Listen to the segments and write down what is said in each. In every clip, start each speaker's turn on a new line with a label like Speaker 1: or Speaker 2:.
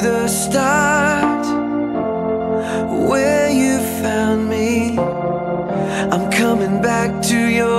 Speaker 1: the start, Where you found me. I'm coming back to your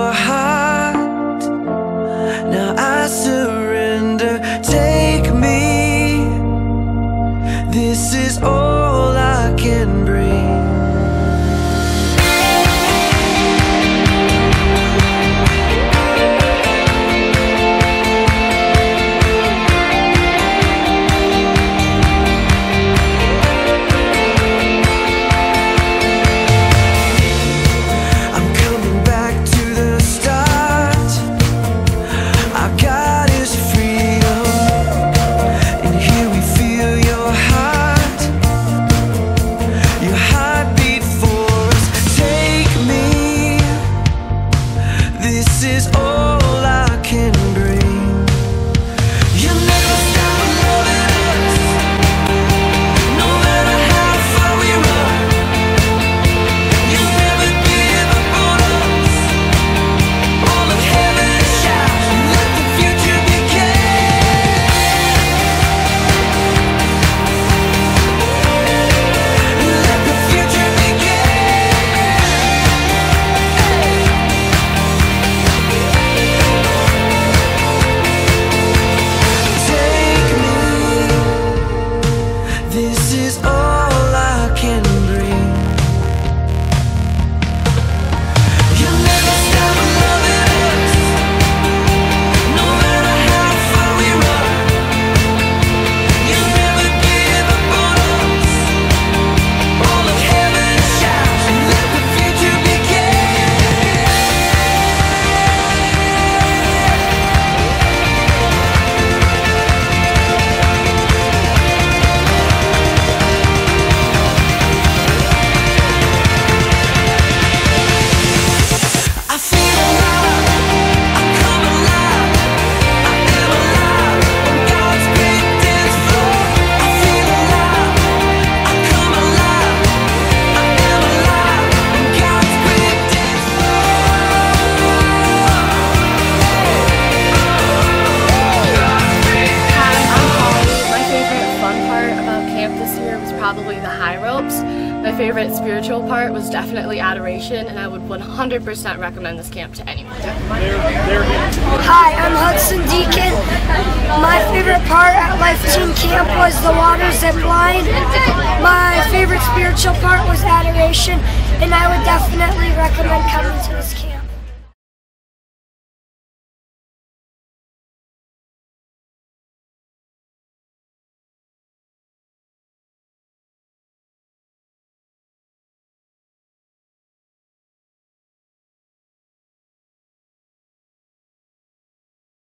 Speaker 2: camp this year was probably the high ropes. My favorite spiritual part was definitely adoration, and I would 100% recommend this camp to anyone.
Speaker 3: Hi, I'm Hudson Deacon. My favorite part at Life Teen Camp was the water zip line. My favorite spiritual part was adoration, and I would definitely recommend coming.